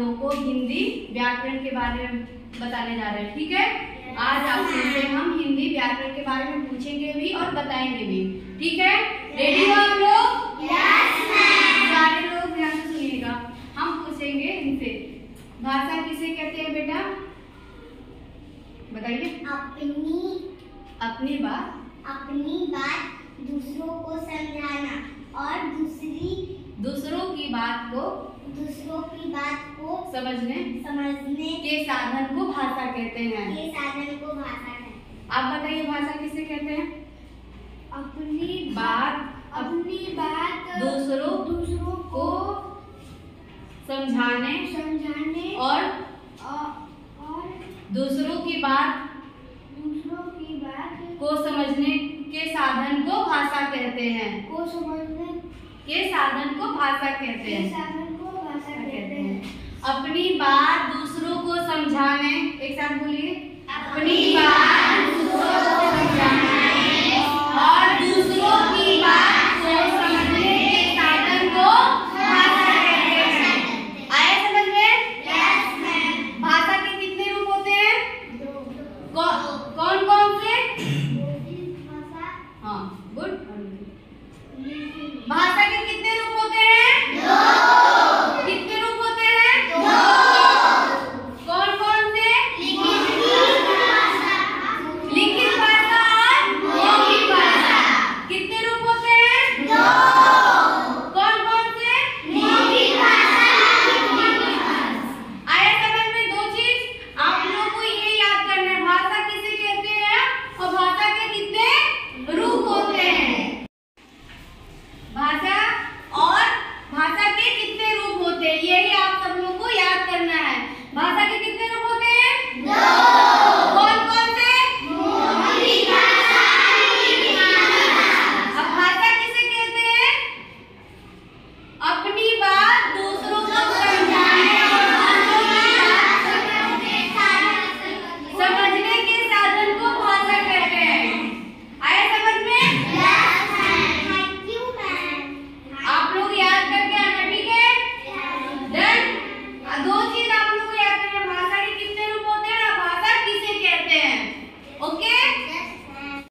लोगों को हिंदी व्याकरण के बारे में बताने जा रहे हैं ठीक है? आज आपसे हम हिंदी व्याकरण के बारे में पूछेंगे भी और बताएँगे भी ठीक है? रेडी हो आप लोग? सारे लोग ध्यान से सुनिएगा। हम पूछेंगे इनसे। भाषा किसे कहते हैं बेटा? बताइए। अपनी अपनी बात। अपनी बात दूसरों को समझाना और दूसरी दूसरों की बात को दूसरों की समझने? समझने के साधन को भाषा कहते हैं। के साधन को भाषा है। आप बताइए भाषा किसे कहते हैं? अपनी बात अपनी बात दूसरों दूसरों को समझाने समझाने और और दूसरों की बात दूसरों की बात को समझने के साधन को भाषा कहते हैं। को समझने के साधन को भाषा कहते हैं अपनी बात दूसरों को समझाने। एक साथ बोलिए। अपनी बात